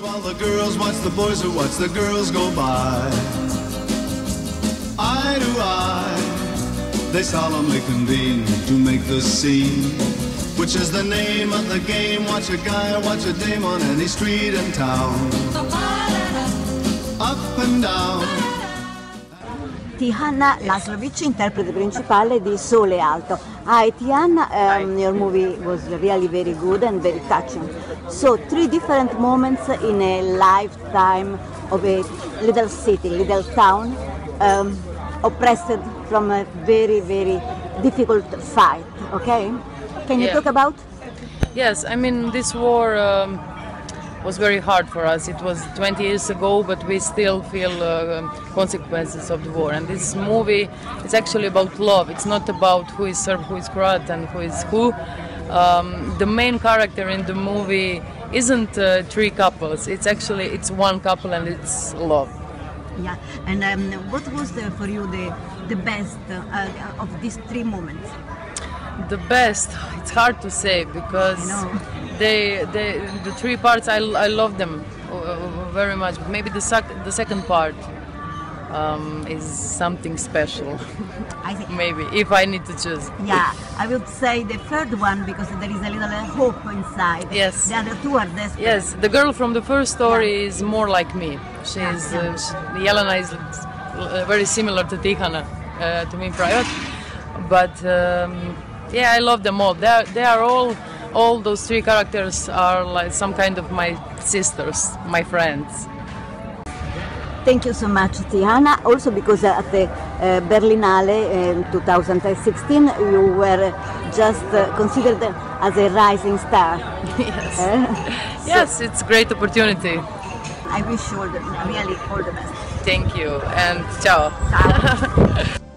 While the girls watch the boys who watch the girls go by. Eye to eye, they solemnly convene to make the scene. Which is the name of the game? Watch a guy or watch a dame on any street in town. Up and down. Tihana Laslovic, interprete principale di Sole Alto. Hi Tiana, um, your movie was really very good and very touching. So three different moments in a lifetime of a little city, little town, um, oppressed from a very, very difficult fight, okay? Can you Yeah. talk about? Yes, I mean, this war um, was very hard for us. It was 20 years ago, but we still feel uh, um, consequences of the war. And this movie is actually about love. It's not about who is Serb, who is Croat, and who is who. Um, the main character in the movie isn't uh, three couples. It's actually it's one couple, and it's love. Yeah, and um, what was the, for you the, the best uh, of these three moments? The best, it's hard to say because. They, they, the three parts, I, I love them uh, very much. Maybe the, sec- the second part um, is something special. I think. Maybe, if I need to choose. Yeah, I would say the third one because there is a little uh, hope inside. Yes. The other two are desperate. Yes, the girl from the first story is more like me. She's, Yeah, uh, she, Jelena is uh, very similar to Tihana, uh, to me private. But um, yeah, I love them all. They are, they are all, all those three characters are like some kind of my sisters, my friends. Thank you so much, Tiana. Also because at the uh, Berlinale in 2016 you were just uh, considered as a rising star. yes. Eh? yes, it's a great opportunity. I wish you all the, really all the best. Thank you and ciao. Ciao.